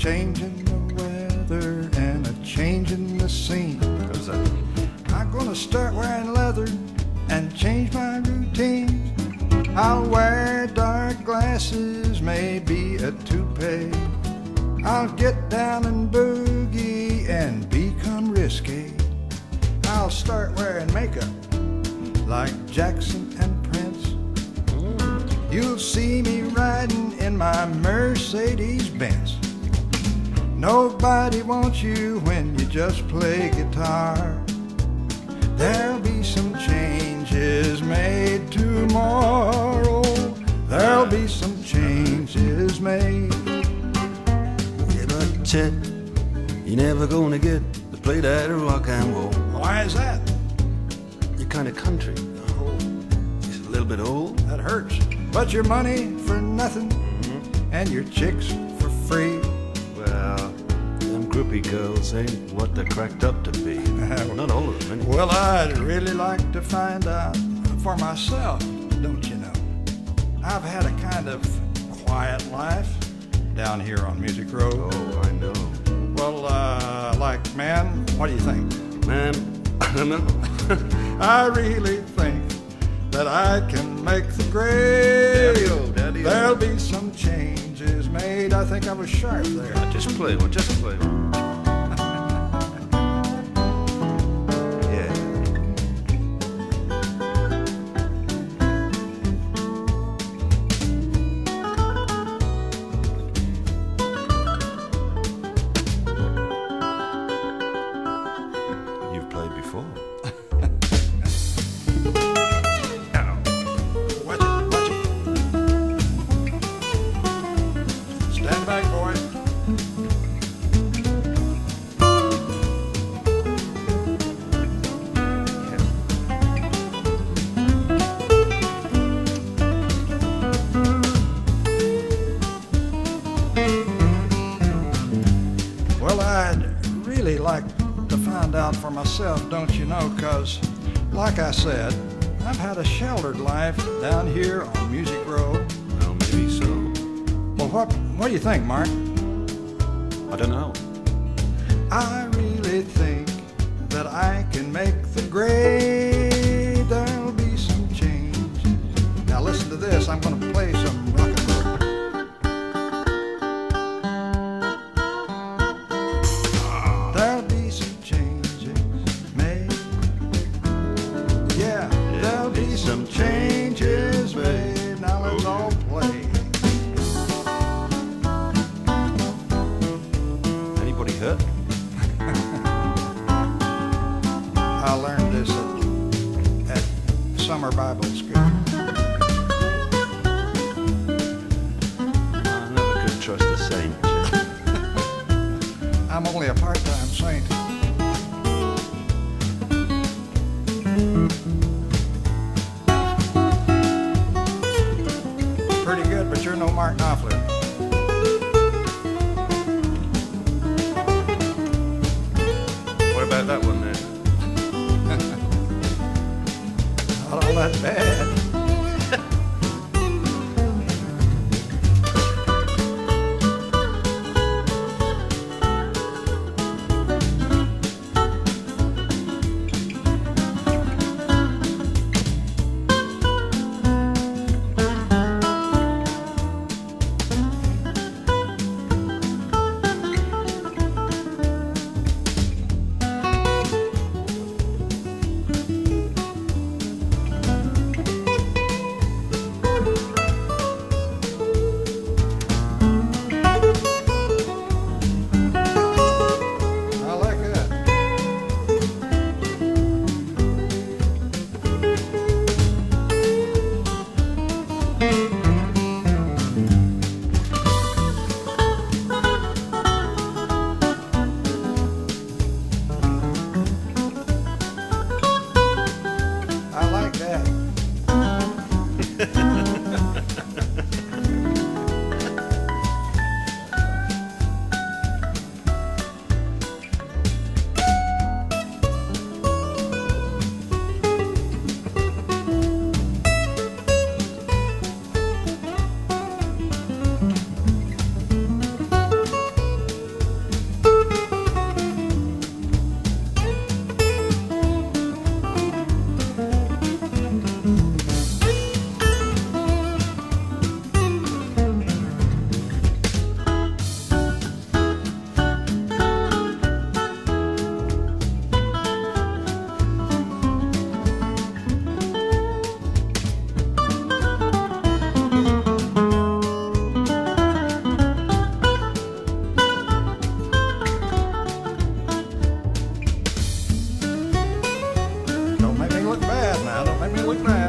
change in the weather and a change in the scene. How's that? I'm gonna start wearing leather and change my routine. I'll wear dark glasses, maybe a toupee. I'll get down and boogie and become risky. I'll start wearing makeup like Jackson and Prince. Mm. You'll see me riding in my Mercedes Benz. Nobody wants you when you just play guitar. There'll be some changes made tomorrow. There'll be some changes made. Yeah, but Chet, you're never gonna get to play that rock and roll. Why is that? You're kind of country. Oh, just a little bit old. That hurts. But your money for nothing mm-hmm. and your chicks for free. Well, groupie girls ain't what they're cracked up to be. Not all of them, anyway. Well, I'd really like to find out for myself, don't you know? I've had a kind of quiet life down here on Music Row. Oh, I know. Well, uh, like, man, what do you think? Man, I don't know. I really think that I can make the grade. Daddy-o, daddy-o. There'll be some changes made. I think I was sharp there. just play one, just play one. Out for myself, don't you know? Because, like I said, I've had a sheltered life down here on Music Row. Well, maybe so. Well, what, what do you think, Mark? I don't know. I really a part-time saint. Pretty good, but you're no Mark Knopfler. What about that one then? Not all that bad. Look bad.